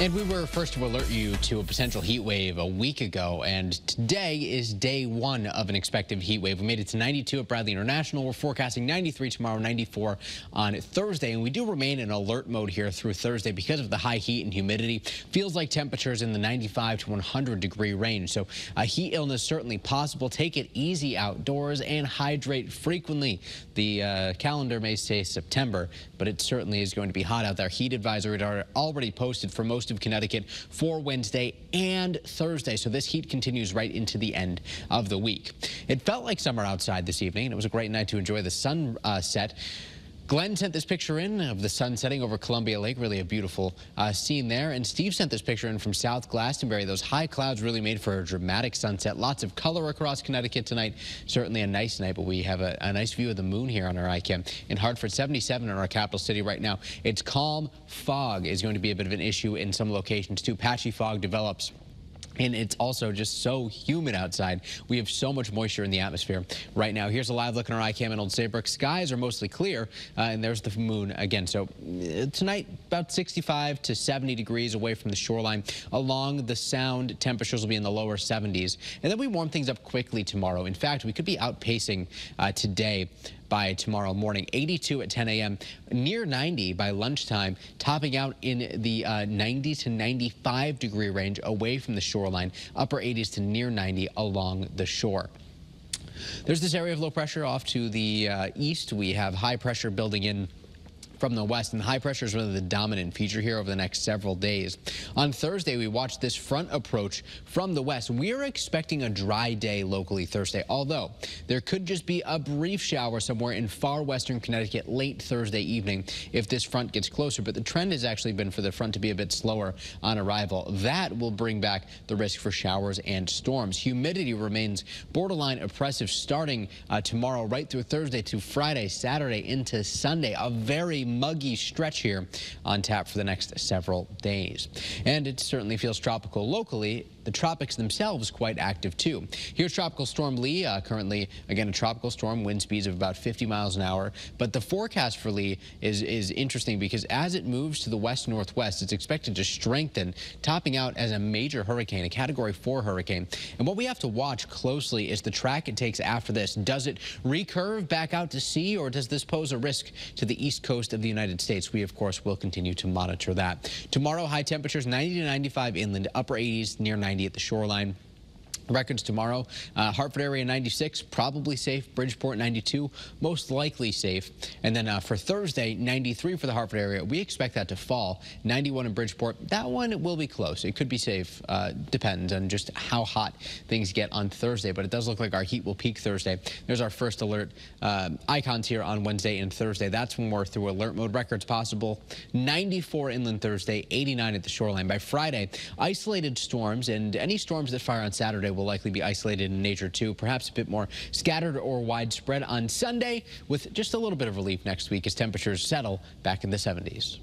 And we were first to alert you to a potential heat wave a week ago, and today is day one of an expected heat wave. We made it to 92 at Bradley International. We're forecasting 93 tomorrow, 94 on Thursday, and we do remain in alert mode here through Thursday because of the high heat and humidity. Feels like temperatures in the 95 to 100 degree range, so a heat illness certainly possible. Take it easy outdoors and hydrate frequently. The uh, calendar may say September, but it certainly is going to be hot out there. Heat advisory already posted for most of Connecticut for Wednesday and Thursday. So this heat continues right into the end of the week. It felt like summer outside this evening, and it was a great night to enjoy the sunset. Uh, Glenn sent this picture in of the sun setting over Columbia Lake. Really a beautiful uh, scene there. And Steve sent this picture in from South Glastonbury. Those high clouds really made for a dramatic sunset. Lots of color across Connecticut tonight. Certainly a nice night, but we have a, a nice view of the moon here on our iCam. In Hartford, 77 in our capital city right now. It's calm. Fog is going to be a bit of an issue in some locations too. Patchy fog develops. And it's also just so humid outside. We have so much moisture in the atmosphere right now. Here's a live look in our iCam in Old Saybrook. Skies are mostly clear, uh, and there's the moon again. So uh, tonight, about 65 to 70 degrees away from the shoreline. Along the sound, temperatures will be in the lower 70s. And then we warm things up quickly tomorrow. In fact, we could be outpacing uh, today by tomorrow morning. 82 at 10 a.m., near 90 by lunchtime, topping out in the uh, 90 to 95 degree range away from the shoreline, upper 80s to near 90 along the shore. There's this area of low pressure off to the uh, east. We have high pressure building in from the west, and high pressure is really the dominant feature here over the next several days. On Thursday, we watched this front approach from the west. We are expecting a dry day locally Thursday, although there could just be a brief shower somewhere in far western Connecticut late Thursday evening if this front gets closer. But the trend has actually been for the front to be a bit slower on arrival. That will bring back the risk for showers and storms. Humidity remains borderline oppressive starting uh, tomorrow right through Thursday to Friday, Saturday into Sunday. A very muggy stretch here on tap for the next several days. And it certainly feels tropical locally the tropics themselves quite active too. Here's Tropical Storm Lee, uh, currently, again, a tropical storm, wind speeds of about 50 miles an hour. But the forecast for Lee is, is interesting because as it moves to the west-northwest, it's expected to strengthen, topping out as a major hurricane, a Category 4 hurricane. And what we have to watch closely is the track it takes after this. Does it recurve back out to sea, or does this pose a risk to the east coast of the United States? We, of course, will continue to monitor that. Tomorrow, high temperatures 90 to 95 inland, upper 80s near 90. 90 at the shoreline. Records tomorrow, uh, Hartford area 96, probably safe. Bridgeport 92, most likely safe. And then uh, for Thursday, 93 for the Hartford area. We expect that to fall. 91 in Bridgeport. That one will be close. It could be safe. Uh, depends on just how hot things get on Thursday. But it does look like our heat will peak Thursday. There's our first alert uh, icons here on Wednesday and Thursday. That's when we're through alert mode. Records possible. 94 inland Thursday, 89 at the shoreline. By Friday, isolated storms and any storms that fire on Saturday will will likely be isolated in nature too, perhaps a bit more scattered or widespread on Sunday with just a little bit of relief next week as temperatures settle back in the 70s.